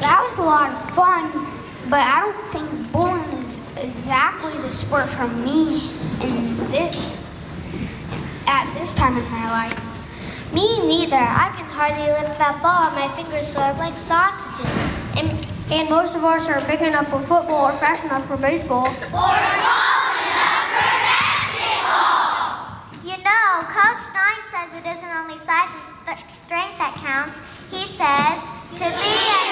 That was a lot of fun, but I don't think bowling is exactly the sport for me in this at this time in my life. Me neither. I can hardly lift that ball on my fingers, so I like sausages. And, and most of us are big enough for football or fast enough for baseball. Or tall enough for basketball. You know, Coach Knight says it isn't only size and strength that counts. He says to be.